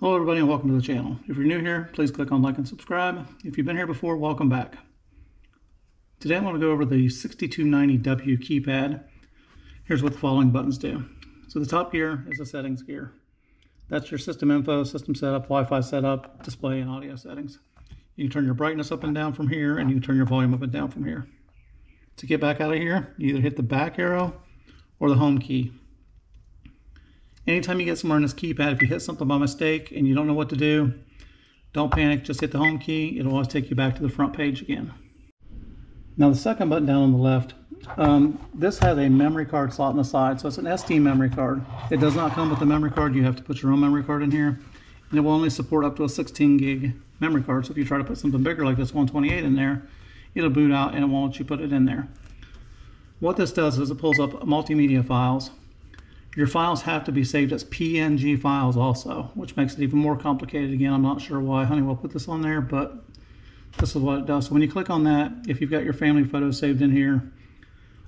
Hello everybody and welcome to the channel. If you're new here, please click on like and subscribe. If you've been here before, welcome back. Today I'm going to go over the 6290W keypad. Here's what the following buttons do. So the top gear is the settings gear. That's your system info, system setup, Wi-Fi setup, display, and audio settings. You can turn your brightness up and down from here, and you can turn your volume up and down from here. To get back out of here, you either hit the back arrow or the home key. Anytime you get somewhere on this keypad, if you hit something by mistake and you don't know what to do, don't panic, just hit the home key. It'll always take you back to the front page again. Now the second button down on the left, um, this has a memory card slot on the side, so it's an SD memory card. It does not come with a memory card, you have to put your own memory card in here, and it will only support up to a 16 gig memory card, so if you try to put something bigger like this 128 in there, it'll boot out and it won't let you put it in there. What this does is it pulls up multimedia files, your files have to be saved as PNG files also, which makes it even more complicated. Again, I'm not sure why Honeywell put this on there, but this is what it does. So when you click on that, if you've got your family photos saved in here,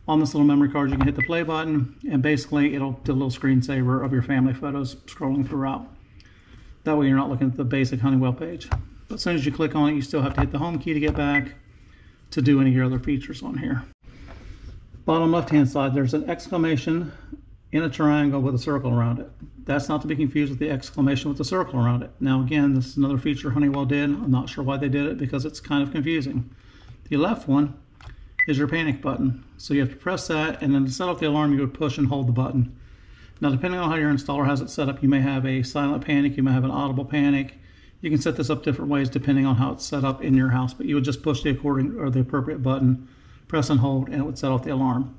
on this little memory card, you can hit the play button, and basically it'll do a little screensaver of your family photos scrolling throughout. That way you're not looking at the basic Honeywell page. But as soon as you click on it, you still have to hit the home key to get back to do any of your other features on here. Bottom left-hand side, there's an exclamation in a triangle with a circle around it. That's not to be confused with the exclamation with the circle around it. Now again, this is another feature Honeywell did. I'm not sure why they did it because it's kind of confusing. The left one is your panic button. So you have to press that and then to set off the alarm you would push and hold the button. Now depending on how your installer has it set up, you may have a silent panic, you may have an audible panic. You can set this up different ways depending on how it's set up in your house, but you would just push the according or the appropriate button, press and hold, and it would set off the alarm.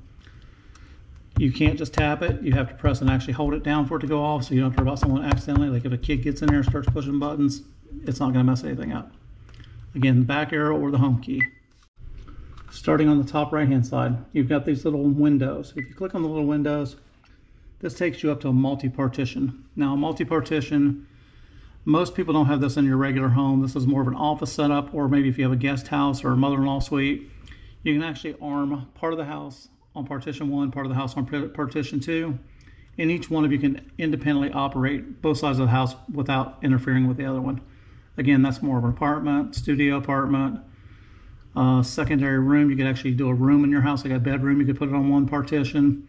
You can't just tap it. You have to press and actually hold it down for it to go off so you don't have to worry about someone accidentally. Like if a kid gets in there and starts pushing buttons, it's not going to mess anything up. Again, back arrow or the home key. Starting on the top right hand side, you've got these little windows. If you click on the little windows, this takes you up to a multi-partition. Now, multi-partition, most people don't have this in your regular home. This is more of an office setup, or maybe if you have a guest house or a mother-in-law suite, you can actually arm part of the house on partition one, part of the house on partition two, and each one of you can independently operate both sides of the house without interfering with the other one. Again, that's more of an apartment, studio apartment, uh, secondary room. You could actually do a room in your house, like a bedroom. You could put it on one partition,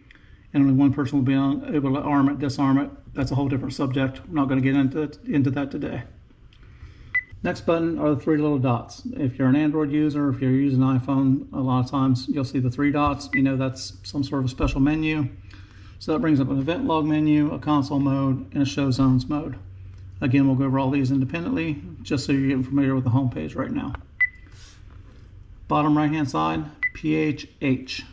and only one person will be able to arm it, disarm it. That's a whole different subject. We're not going to get into, into that today. Next button are the three little dots. If you're an Android user, if you're using an iPhone, a lot of times you'll see the three dots. You know that's some sort of a special menu. So that brings up an event log menu, a console mode, and a show zones mode. Again, we'll go over all these independently, just so you're getting familiar with the home page right now. Bottom right hand side, PHH.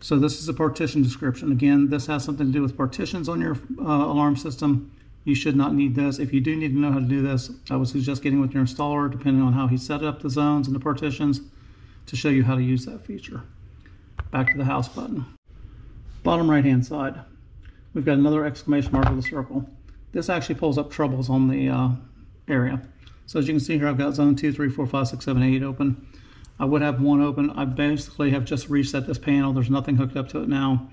So this is a partition description. Again, this has something to do with partitions on your uh, alarm system you should not need this. If you do need to know how to do this, I would suggest getting with your installer, depending on how he set up the zones and the partitions, to show you how to use that feature. Back to the house button. Bottom right hand side, we've got another exclamation mark with a circle. This actually pulls up troubles on the uh, area. So as you can see here, I've got zone 2, 3, 4, 5, 6, 7, 8 open. I would have one open. I basically have just reset this panel. There's nothing hooked up to it now.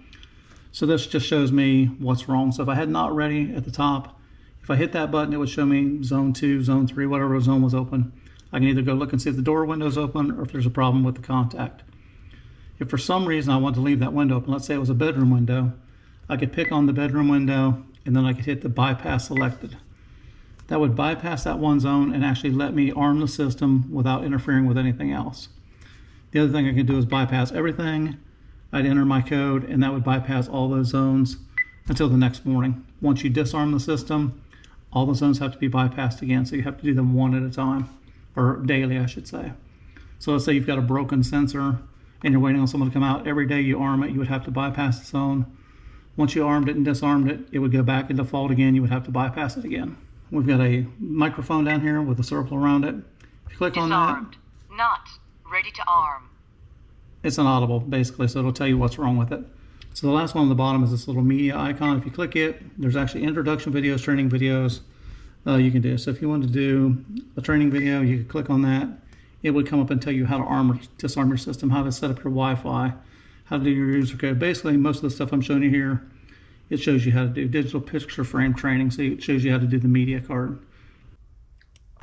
So this just shows me what's wrong. So if I had not ready at the top, if I hit that button, it would show me zone two, zone three, whatever zone was open. I can either go look and see if the door window is open or if there's a problem with the contact. If for some reason I want to leave that window open, let's say it was a bedroom window, I could pick on the bedroom window and then I could hit the bypass selected. That would bypass that one zone and actually let me arm the system without interfering with anything else. The other thing I can do is bypass everything. I'd enter my code and that would bypass all those zones until the next morning. Once you disarm the system, all the zones have to be bypassed again, so you have to do them one at a time, or daily, I should say. So let's say you've got a broken sensor and you're waiting on someone to come out. Every day you arm it, you would have to bypass the zone. Once you armed it and disarmed it, it would go back into default again. You would have to bypass it again. We've got a microphone down here with a circle around it. If you click Disarmed. on that, not ready to arm. It's inaudible, basically, so it'll tell you what's wrong with it. So the last one on the bottom is this little media icon. If you click it, there's actually introduction videos, training videos uh, you can do. So if you want to do a training video, you could click on that. It would come up and tell you how to arm or disarm your system, how to set up your Wi-Fi, how to do your user code. Basically, most of the stuff I'm showing you here it shows you how to do digital picture frame training. So it shows you how to do the media card.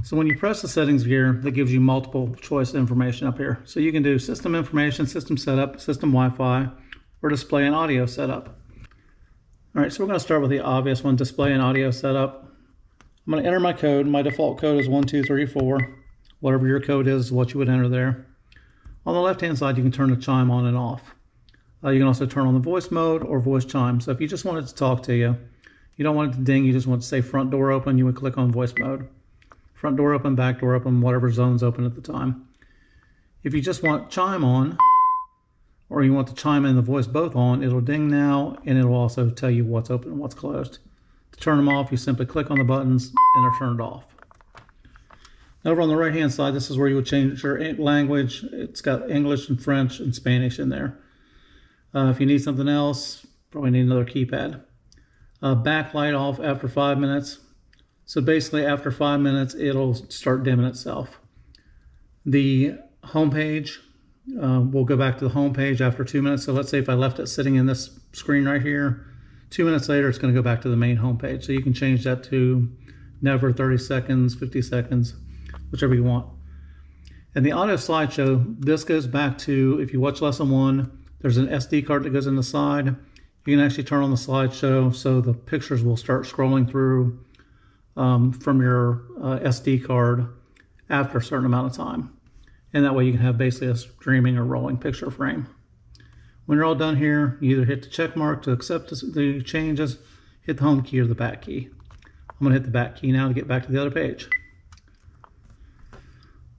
So when you press the settings gear, that gives you multiple choice information up here. So you can do system information, system setup, system Wi-Fi, or display and audio setup. All right, so we're gonna start with the obvious one, display and audio setup. I'm gonna enter my code. My default code is one, two, three, four. Whatever your code is, is what you would enter there. On the left-hand side, you can turn the chime on and off. Uh, you can also turn on the voice mode or voice chime. So if you just wanted to talk to you, you don't want it to ding, you just want to say front door open, you would click on voice mode front door open, back door open, whatever zone's open at the time. If you just want chime on, or you want the chime and the voice both on, it'll ding now, and it'll also tell you what's open and what's closed. To turn them off, you simply click on the buttons, and they're turned off. Over on the right-hand side, this is where you would change your language. It's got English and French and Spanish in there. Uh, if you need something else, probably need another keypad. Uh, backlight off after five minutes. So basically after five minutes, it'll start dimming itself. The home page, uh, we'll go back to the home page after two minutes. So let's say if I left it sitting in this screen right here, two minutes later, it's gonna go back to the main home page. So you can change that to never 30 seconds, 50 seconds, whichever you want. And the audio slideshow, this goes back to, if you watch lesson one, there's an SD card that goes in the side. You can actually turn on the slideshow so the pictures will start scrolling through um, from your uh, SD card after a certain amount of time. And that way you can have basically a streaming or rolling picture frame. When you're all done here, you either hit the check mark to accept the changes, hit the home key or the back key. I'm gonna hit the back key now to get back to the other page.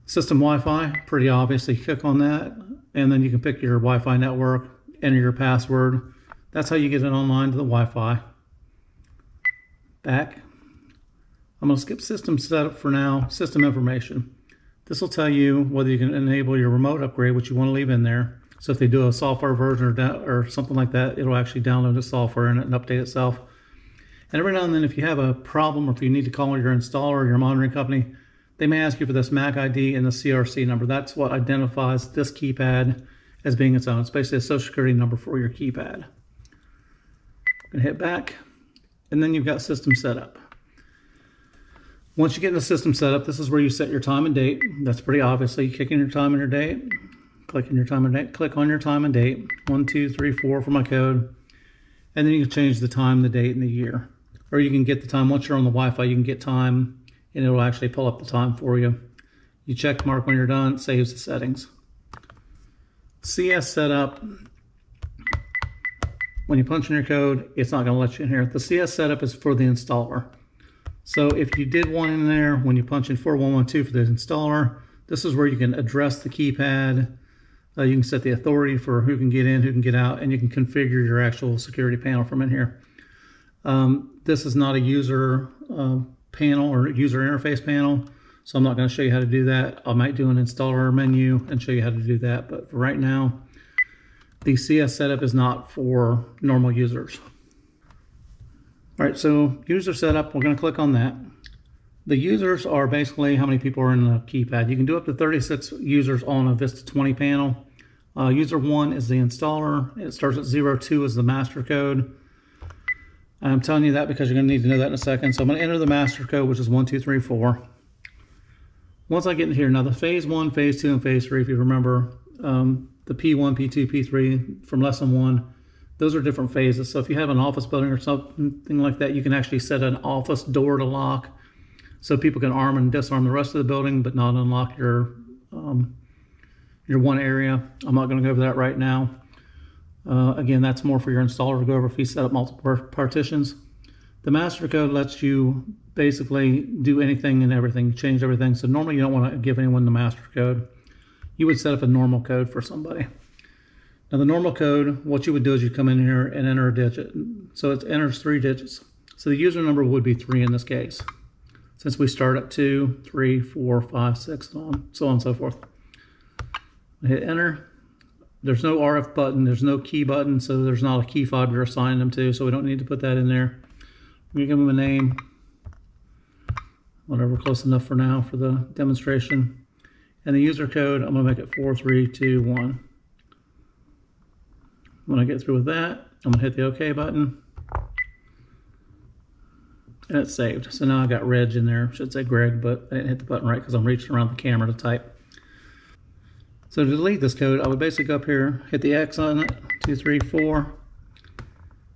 System Wi-Fi, pretty obviously click on that and then you can pick your Wi-Fi network, enter your password. That's how you get it online to the Wi-Fi. Back, I'm to skip system setup for now, system information. This will tell you whether you can enable your remote upgrade, which you want to leave in there. So if they do a software version or, or something like that, it'll actually download the software and, and update itself. And every now and then, if you have a problem or if you need to call your installer or your monitoring company, they may ask you for this MAC ID and the CRC number. That's what identifies this keypad as being its own. It's basically a social security number for your keypad. I'm to hit back, and then you've got system setup. Once you get the system set up, this is where you set your time and date. That's pretty obviously kicking your time and your date, clicking your time and date, click on your time and date, one, two, three, four for my code. And then you can change the time, the date, and the year. Or you can get the time, once you're on the Wi-Fi, you can get time and it'll actually pull up the time for you. You check mark when you're done, saves the settings. CS setup, when you punch in your code, it's not gonna let you in here. The CS setup is for the installer. So if you did one in there, when you punch in 4112 for the installer, this is where you can address the keypad. Uh, you can set the authority for who can get in, who can get out, and you can configure your actual security panel from in here. Um, this is not a user uh, panel or user interface panel, so I'm not going to show you how to do that. I might do an installer menu and show you how to do that, but for right now, the CS setup is not for normal users. All right, so user setup, we're gonna click on that. The users are basically how many people are in the keypad. You can do up to 36 users on a Vista 20 panel. Uh, user one is the installer. It starts at 02 is the master code. I'm telling you that because you're gonna need to know that in a second. So I'm gonna enter the master code, which is 1234. Once I get in here, now the phase one, phase two, and phase three, if you remember, um, the P1, P2, P3 from lesson one, those are different phases. So if you have an office building or something like that, you can actually set an office door to lock so people can arm and disarm the rest of the building, but not unlock your um, your one area. I'm not going to go over that right now. Uh, again, that's more for your installer to go over if you set up multiple partitions. The master code lets you basically do anything and everything, change everything. So normally you don't want to give anyone the master code. You would set up a normal code for somebody. Now the normal code, what you would do is you come in here and enter a digit. So it enters three digits. So the user number would be three in this case. Since we start at two, three, four, five, six, so on, so on and so forth. I hit enter. There's no RF button, there's no key button, so there's not a key fob you're assigning them to, so we don't need to put that in there. I'm gonna give them a name, whatever, close enough for now for the demonstration. And the user code, I'm gonna make it 4321. When I get through with that, I'm gonna hit the OK button. and it's saved. So now I got Reg in there, should say Greg, but I didn't hit the button right because I'm reaching around the camera to type. So to delete this code, I would basically go up here, hit the X on it, two, three, four,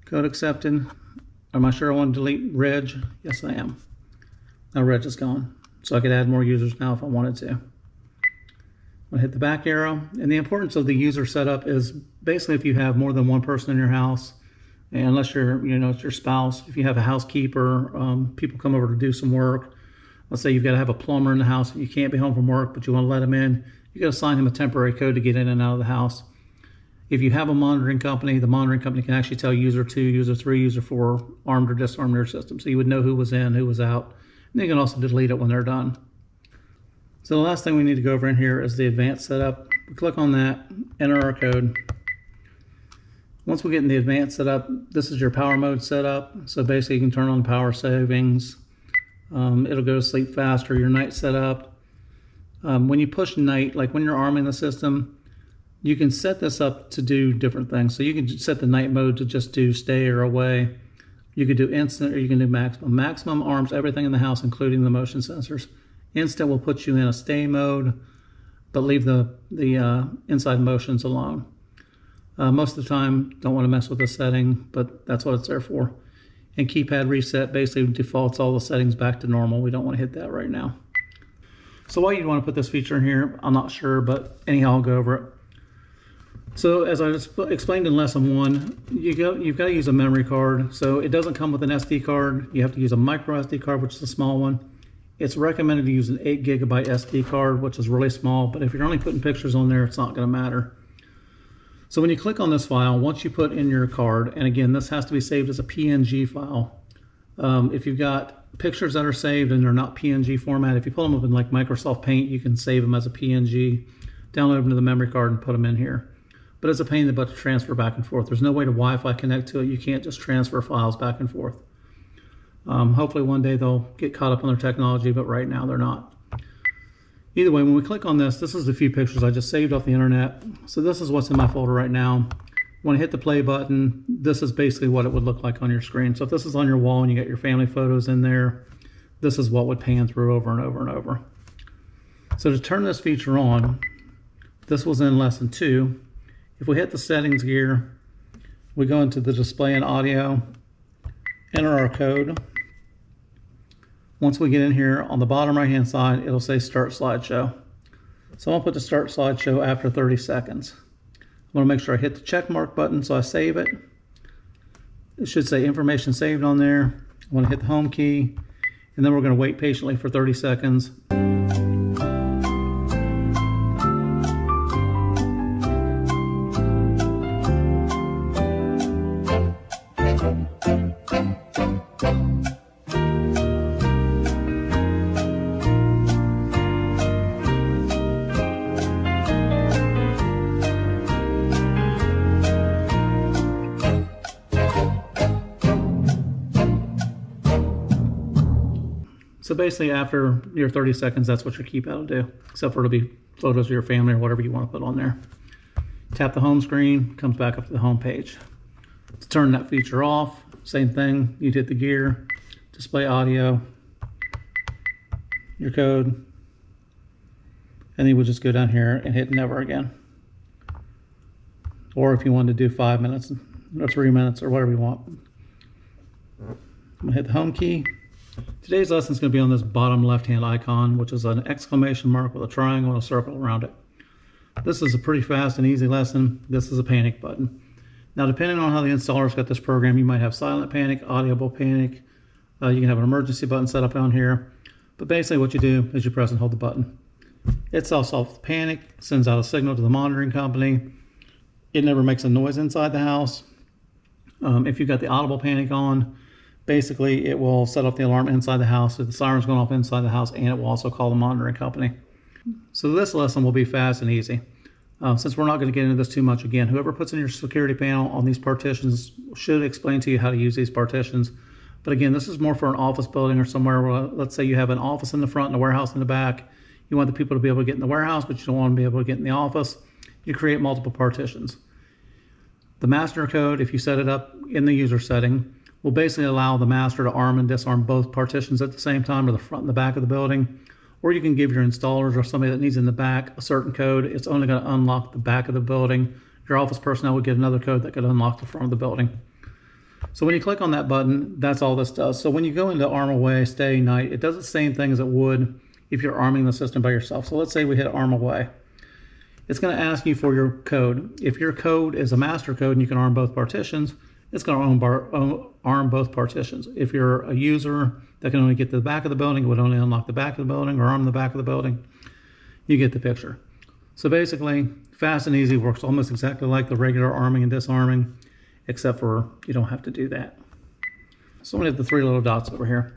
code accepted. Am I sure I want to delete Reg? Yes, I am. Now Reg is gone. So I could add more users now if I wanted to. Gonna hit the back arrow. And the importance of the user setup is basically if you have more than one person in your house, and unless you're, you know, it's your spouse, if you have a housekeeper, um, people come over to do some work. Let's say you've got to have a plumber in the house. and You can't be home from work, but you want to let him in. You got to assign him a temporary code to get in and out of the house. If you have a monitoring company, the monitoring company can actually tell user two, user three, user four, armed or disarmed your system. So you would know who was in, who was out. And you can also delete it when they're done. So the last thing we need to go over in here is the advanced setup. We click on that, enter our code. Once we get in the advanced setup, this is your power mode setup. So basically you can turn on power savings. Um, it'll go to sleep faster, your night setup. Um, when you push night, like when you're arming the system, you can set this up to do different things. So you can set the night mode to just do stay or away. You could do instant or you can do maximum. Maximum arms everything in the house, including the motion sensors. Instant will put you in a stay mode, but leave the, the uh, inside motions alone. Uh, most of the time, don't want to mess with the setting, but that's what it's there for. And keypad reset basically defaults all the settings back to normal. We don't want to hit that right now. So why you'd want to put this feature in here, I'm not sure, but anyhow, I'll go over it. So as I explained in lesson one, you go, you've got to use a memory card. So it doesn't come with an SD card. You have to use a micro SD card, which is a small one. It's recommended to use an 8 gigabyte SD card, which is really small, but if you're only putting pictures on there, it's not going to matter. So when you click on this file, once you put in your card, and again, this has to be saved as a PNG file. Um, if you've got pictures that are saved and they're not PNG format, if you pull them up in like Microsoft Paint, you can save them as a PNG, download them to the memory card and put them in here. But it's a pain in the butt to transfer back and forth. There's no way to Wi-Fi connect to it. You can't just transfer files back and forth. Um, hopefully one day they'll get caught up on their technology, but right now they're not. Either way, when we click on this, this is the few pictures I just saved off the internet. So this is what's in my folder right now. When I hit the play button, this is basically what it would look like on your screen. So if this is on your wall and you got your family photos in there, this is what would pan through over and over and over. So to turn this feature on, this was in lesson two. If we hit the settings gear, we go into the display and audio, enter our code. Once we get in here, on the bottom right hand side, it'll say start slideshow. So I'll put the start slideshow after 30 seconds. I want to make sure I hit the check mark button so I save it. It should say information saved on there. I want to hit the home key and then we're going to wait patiently for 30 seconds. Basically after your 30 seconds, that's what your keypad will do, except for it'll be photos of your family or whatever you want to put on there. Tap the home screen, comes back up to the home page. To turn that feature off, same thing, you'd hit the gear, display audio, your code, and then you would just go down here and hit never again. Or if you want to do five minutes or three minutes or whatever you want. I'm gonna hit the home key, Today's lesson is going to be on this bottom left-hand icon, which is an exclamation mark with a triangle and a circle around it. This is a pretty fast and easy lesson. This is a panic button. Now, depending on how the installer's got this program, you might have silent panic, audible panic. Uh, you can have an emergency button set up on here. But basically what you do is you press and hold the button. It sells off panic, sends out a signal to the monitoring company. It never makes a noise inside the house. Um, if you've got the audible panic on, basically it will set off the alarm inside the house if the siren's going off inside the house and it will also call the monitoring company. So this lesson will be fast and easy. Uh, since we're not going to get into this too much again, whoever puts in your security panel on these partitions should explain to you how to use these partitions. But again, this is more for an office building or somewhere where, let's say you have an office in the front and a warehouse in the back. You want the people to be able to get in the warehouse, but you don't want to be able to get in the office. You create multiple partitions. The master code, if you set it up in the user setting, will basically allow the master to arm and disarm both partitions at the same time, or the front and the back of the building. Or you can give your installers or somebody that needs in the back a certain code. It's only going to unlock the back of the building. Your office personnel would get another code that could unlock the front of the building. So when you click on that button, that's all this does. So when you go into arm away, stay night, it does the same thing as it would if you're arming the system by yourself. So let's say we hit arm away. It's going to ask you for your code. If your code is a master code and you can arm both partitions, it's going to arm, bar, um, arm both partitions. If you're a user that can only get to the back of the building, it would only unlock the back of the building or arm the back of the building. You get the picture. So basically, fast and easy works almost exactly like the regular arming and disarming, except for you don't have to do that. So I'm going to hit the three little dots over here.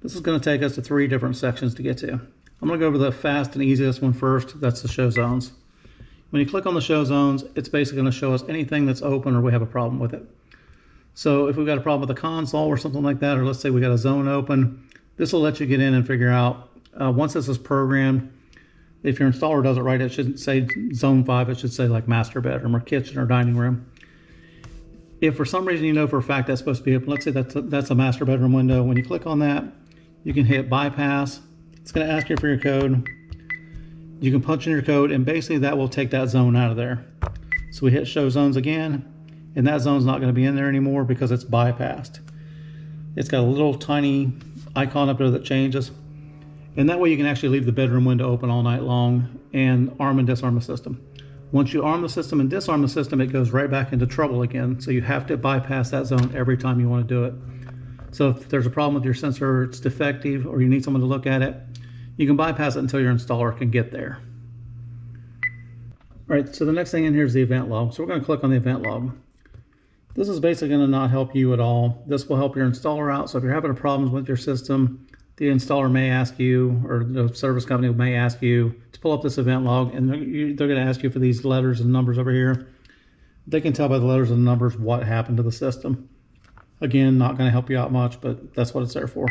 This is going to take us to three different sections to get to. I'm going to go over the fast and easiest one first. That's the show zones. When you click on the show zones, it's basically going to show us anything that's open or we have a problem with it. So if we've got a problem with the console or something like that, or let's say we got a zone open, this will let you get in and figure out, uh, once this is programmed, if your installer does it right, it shouldn't say zone 5, it should say like master bedroom or kitchen or dining room. If for some reason you know for a fact that's supposed to be open, let's say that's a, that's a master bedroom window, when you click on that, you can hit bypass. It's going to ask you for your code. You can punch in your code and basically that will take that zone out of there. So we hit show zones again and that zone's not going to be in there anymore because it's bypassed. It's got a little tiny icon up there that changes. And that way you can actually leave the bedroom window open all night long and arm and disarm the system. Once you arm the system and disarm the system, it goes right back into trouble again. So you have to bypass that zone every time you want to do it. So if there's a problem with your sensor, it's defective, or you need someone to look at it, you can bypass it until your installer can get there. All right, so the next thing in here is the event log. So we're going to click on the event log. This is basically going to not help you at all. This will help your installer out. So if you're having problems with your system, the installer may ask you, or the service company may ask you to pull up this event log, and they're, going to ask you for these letters and numbers over here. They can tell by the letters and numbers what happened to the system. Again, not going to help you out much, but that's what it's there for.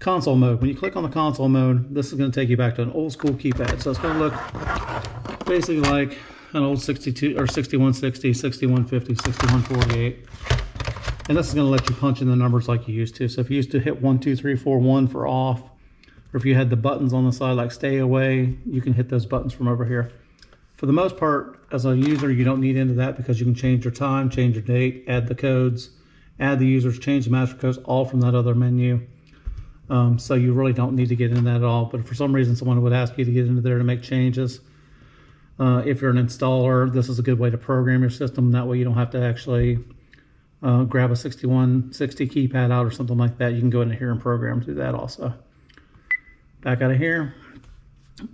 Console mode. When you click on the console mode, this is going to take you back to an old school keypad. So it's going to look basically like an old 62 or 6160, 6150, 6148. And this is going to let you punch in the numbers like you used to. So if you used to hit 1, 2, 3, 4, 1 for off, or if you had the buttons on the side like stay away, you can hit those buttons from over here. For the most part, as a user, you don't need into that because you can change your time, change your date, add the codes, add the users, change the master codes, all from that other menu. Um, so you really don't need to get into that at all. But for some reason someone would ask you to get into there to make changes, uh, if you're an installer, this is a good way to program your system. That way you don't have to actually uh, grab a 6160 keypad out or something like that. You can go in here and program through that also. Back out of here,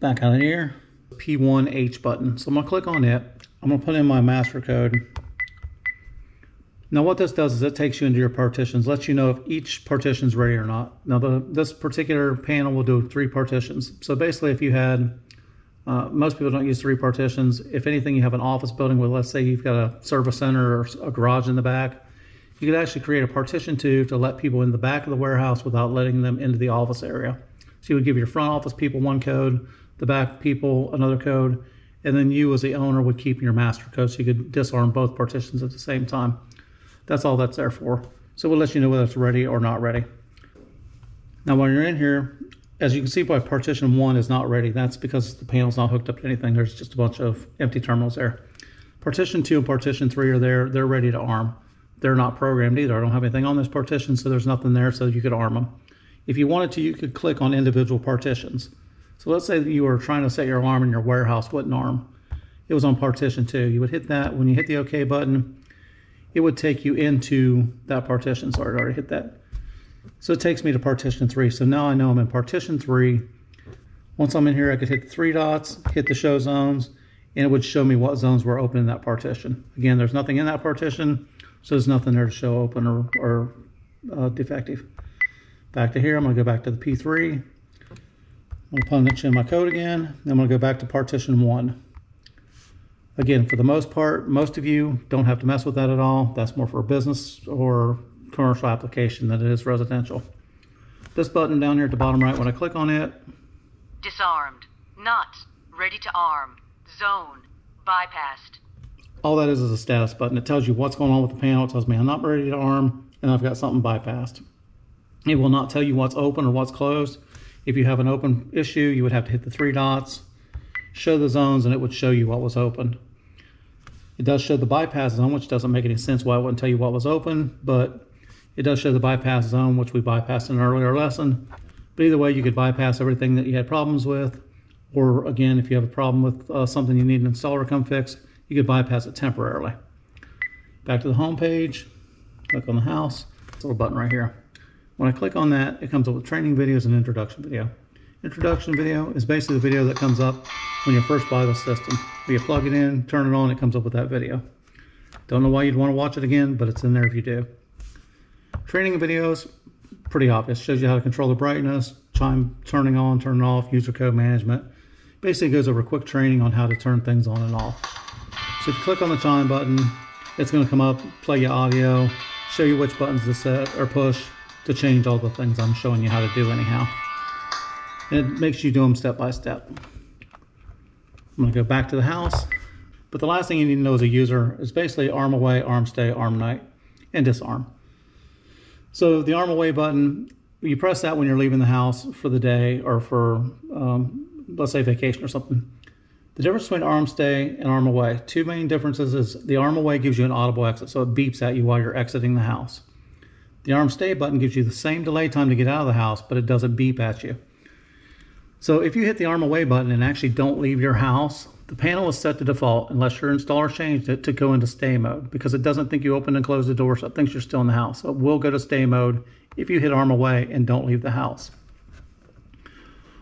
back out of here, P1H button. So I'm gonna click on it. I'm gonna put in my master code. Now what this does is it takes you into your partitions, lets you know if each partition is ready or not. Now the, this particular panel will do three partitions. So basically if you had uh, most people don't use three partitions. If anything, you have an office building with, let's say you've got a service center or a garage in the back, you could actually create a partition two to let people in the back of the warehouse without letting them into the office area. So you would give your front office people one code, the back people another code, and then you as the owner would keep your master code so you could disarm both partitions at the same time. That's all that's there for. So we'll let you know whether it's ready or not ready. Now when you're in here, as you can see by partition one is not ready. That's because the panel's not hooked up to anything. There's just a bunch of empty terminals there. Partition two and partition three are there. They're ready to arm. They're not programmed either. I don't have anything on this partition, so there's nothing there so you could arm them. If you wanted to, you could click on individual partitions. So let's say you were trying to set your alarm in your warehouse wouldn't arm. It was on partition two. You would hit that. When you hit the OK button, it would take you into that partition. Sorry, I already hit that. So it takes me to partition three. So now I know I'm in partition three. Once I'm in here, I could hit the three dots, hit the show zones, and it would show me what zones were open in that partition. Again, there's nothing in that partition, so there's nothing there to show open or, or uh, defective. Back to here, I'm gonna go back to the P3. I'm gonna punch in my code again. Then I'm gonna go back to partition one. Again, for the most part, most of you don't have to mess with that at all. That's more for business or commercial application than it is residential. This button down here at the bottom right, when I click on it, Disarmed. Not. Ready to arm. Zone. Bypassed. All that is is a status button. It tells you what's going on with the panel. It tells me I'm not ready to arm and I've got something bypassed. It will not tell you what's open or what's closed. If you have an open issue, you would have to hit the three dots, show the zones, and it would show you what was open. It does show the bypass zone, which doesn't make any sense why it wouldn't tell you what was open, but it does show the bypass zone, which we bypassed in an earlier lesson. But either way, you could bypass everything that you had problems with, or again, if you have a problem with uh, something you need an installer come fix, you could bypass it temporarily. Back to the home page, click on the house, this little button right here. When I click on that, it comes up with training videos and introduction video. Introduction video is basically the video that comes up when you first buy the system. You plug it in, turn it on, it comes up with that video. Don't know why you'd want to watch it again, but it's in there if you do. Training videos, pretty obvious. Shows you how to control the brightness, time turning on, turning off, user code management. Basically goes over quick training on how to turn things on and off. So if you click on the chime button, it's going to come up, play your audio, show you which buttons to set or push, to change all the things I'm showing you how to do anyhow. And it makes you do them step by step. I'm gonna go back to the house. But the last thing you need to know as a user is basically arm away, arm stay, arm night, and disarm. So the arm away button, you press that when you're leaving the house for the day or for, um, let's say vacation or something. The difference between arm stay and arm away, two main differences is the arm away gives you an audible exit, so it beeps at you while you're exiting the house. The arm stay button gives you the same delay time to get out of the house, but it doesn't beep at you. So if you hit the arm away button and actually don't leave your house, the panel is set to default unless your installer changed it to go into stay mode because it doesn't think you open and close the door, so it thinks you're still in the house. So it will go to stay mode if you hit arm away and don't leave the house.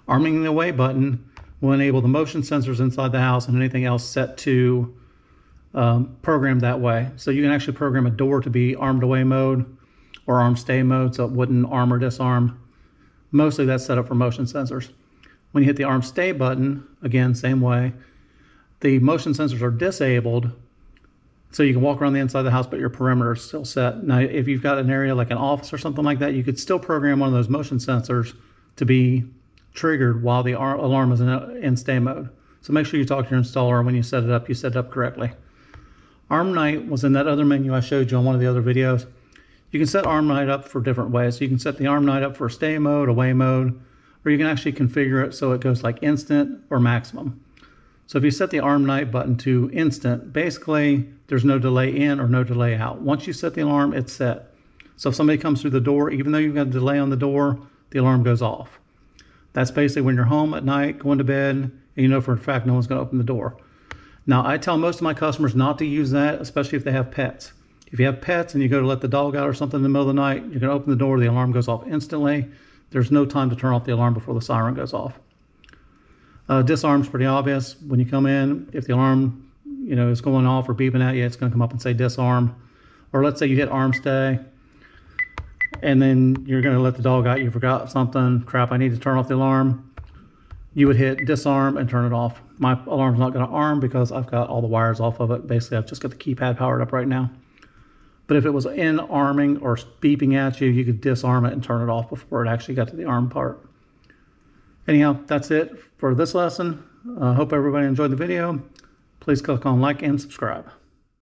Arming the away button will enable the motion sensors inside the house and anything else set to um, program that way. So you can actually program a door to be armed away mode or arm stay mode, so it wouldn't arm or disarm. Mostly that's set up for motion sensors. When you hit the arm stay button, again, same way, the motion sensors are disabled, so you can walk around the inside of the house, but your perimeter is still set. Now, if you've got an area like an office or something like that, you could still program one of those motion sensors to be triggered while the alarm is in, stay mode. So make sure you talk to your installer when you set it up, you set it up correctly. Arm night was in that other menu I showed you on one of the other videos. You can set arm night up for different ways. So you can set the arm night up for stay mode, away mode, or you can actually configure it so it goes like instant or maximum. So if you set the arm night button to instant, basically there's no delay in or no delay out. Once you set the alarm, it's set. So if somebody comes through the door, even though you've got a delay on the door, the alarm goes off. That's basically when you're home at night, going to bed, and you know for a fact no one's going to open the door. Now, I tell most of my customers not to use that, especially if they have pets. If you have pets and you go to let the dog out or something in the middle of the night, you can open the door, the alarm goes off instantly. There's no time to turn off the alarm before the siren goes off. Uh, disarm's pretty obvious. When you come in, if the alarm you know is going off or beeping at you, it's going to come up and say disarm. Or let's say you hit arm stay, and then you're going to let the dog out. You forgot something. Crap! I need to turn off the alarm. You would hit disarm and turn it off. My alarm's not going to arm because I've got all the wires off of it. Basically, I've just got the keypad powered up right now. But if it was in arming or beeping at you, you could disarm it and turn it off before it actually got to the arm part. Anyhow, that's it for this lesson. I uh, hope everybody enjoyed the video. Please click on like and subscribe.